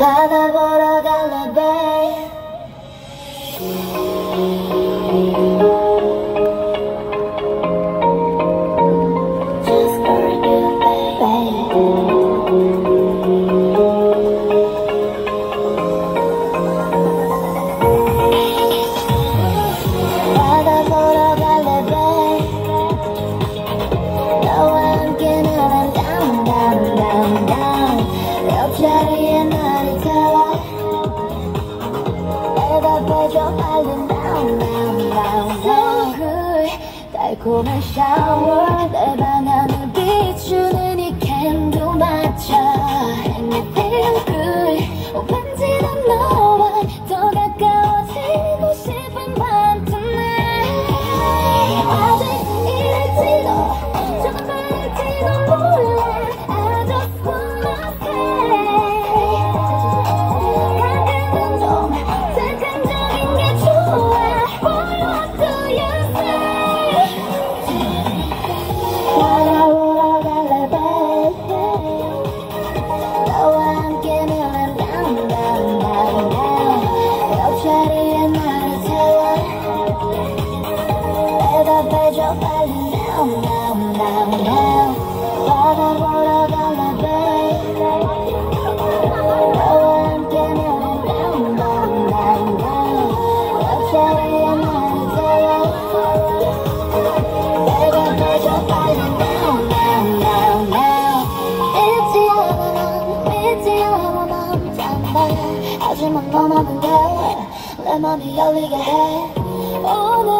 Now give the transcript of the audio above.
바다 보러 갈래 babe 到该就爱了 now now。太过渺小，我把。 하지만 넌 없는 걸 내 맘이 열리게 해 오늘